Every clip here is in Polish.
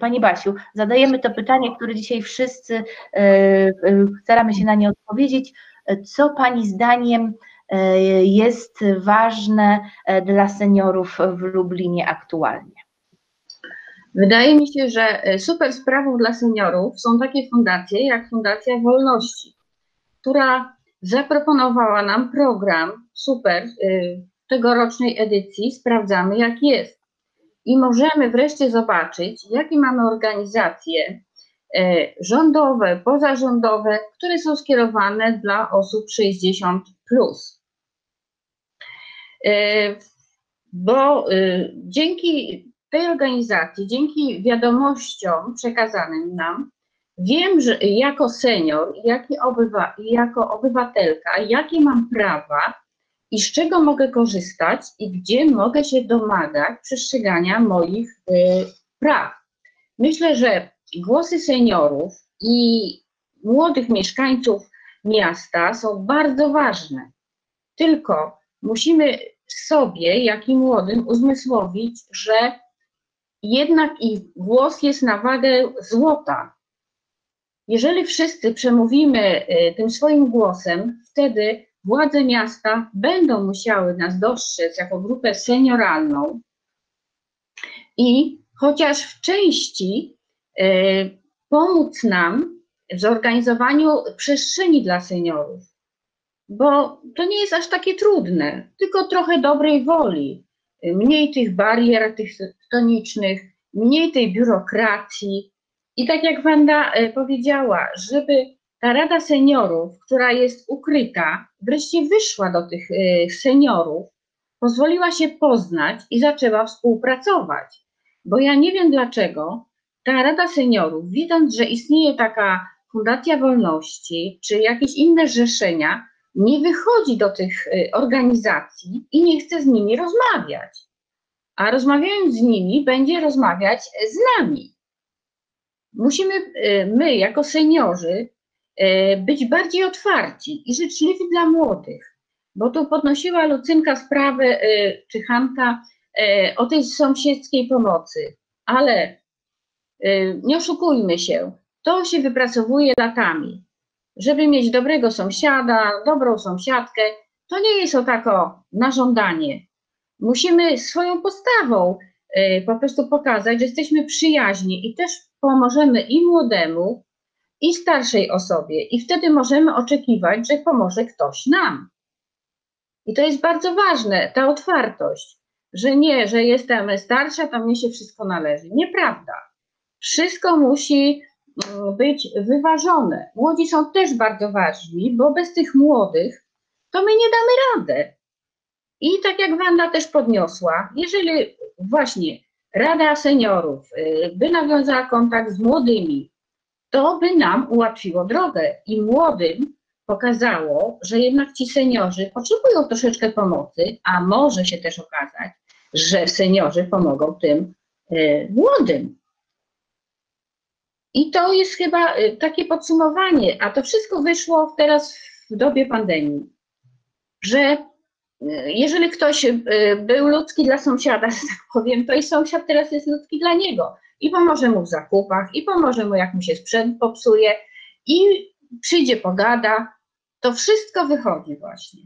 Pani Basiu, zadajemy to pytanie, które dzisiaj wszyscy staramy się na nie odpowiedzieć. Co Pani zdaniem jest ważne dla seniorów w Lublinie aktualnie? Wydaje mi się, że e, super sprawą dla seniorów są takie fundacje jak Fundacja Wolności, która zaproponowała nam program super e, tegorocznej edycji Sprawdzamy jak jest. I możemy wreszcie zobaczyć, jakie mamy organizacje e, rządowe, pozarządowe, które są skierowane dla osób 60. Plus. Bo dzięki tej organizacji, dzięki wiadomościom przekazanym nam, wiem, że jako senior, jak obywa, jako obywatelka, jakie mam prawa i z czego mogę korzystać i gdzie mogę się domagać przestrzegania moich y, praw. Myślę, że głosy seniorów i młodych mieszkańców miasta są bardzo ważne. Tylko musimy sobie, jak i młodym, uzmysłowić, że jednak ich głos jest na wagę złota. Jeżeli wszyscy przemówimy y, tym swoim głosem, wtedy władze miasta będą musiały nas dostrzec jako grupę senioralną i chociaż w części y, pomóc nam w zorganizowaniu przestrzeni dla seniorów, bo to nie jest aż takie trudne, tylko trochę dobrej woli, mniej tych barier architektonicznych, mniej tej biurokracji. I tak jak Wanda e, powiedziała, żeby ta Rada Seniorów, która jest ukryta, wreszcie wyszła do tych e, seniorów, pozwoliła się poznać i zaczęła współpracować. Bo ja nie wiem dlaczego ta Rada Seniorów, widząc, że istnieje taka Fundacja Wolności czy jakieś inne zrzeszenia, nie wychodzi do tych y, organizacji i nie chce z nimi rozmawiać. A rozmawiając z nimi, będzie rozmawiać z nami. Musimy y, my, jako seniorzy, y, być bardziej otwarci i życzliwi dla młodych. Bo tu podnosiła Lucynka sprawę, czy Hanka, o tej sąsiedzkiej pomocy. Ale nie oszukujmy się, to się wypracowuje latami żeby mieć dobrego sąsiada, dobrą sąsiadkę, to nie jest o tako na żądanie. Musimy swoją postawą po prostu pokazać, że jesteśmy przyjaźni i też pomożemy i młodemu, i starszej osobie, i wtedy możemy oczekiwać, że pomoże ktoś nam. I to jest bardzo ważne, ta otwartość, że nie, że jestem starsza, to mnie się wszystko należy. Nieprawda. Wszystko musi być wyważone. Młodzi są też bardzo ważni, bo bez tych młodych to my nie damy rady. I tak jak Wanda też podniosła, jeżeli właśnie Rada Seniorów y, by nawiązała kontakt z młodymi, to by nam ułatwiło drogę i młodym pokazało, że jednak ci seniorzy potrzebują troszeczkę pomocy, a może się też okazać, że seniorzy pomogą tym y, młodym. I to jest chyba y, takie podsumowanie, a to wszystko wyszło teraz w dobie pandemii, że jeżeli ktoś y, był ludzki dla sąsiada, że tak powiem, to i sąsiad teraz jest ludzki dla niego. I pomoże mu w zakupach, i pomoże mu, jak mu się sprzęt popsuje, i przyjdzie, pogada. To wszystko wychodzi właśnie.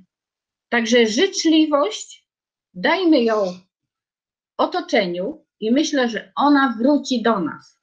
Także życzliwość, dajmy ją otoczeniu i myślę, że ona wróci do nas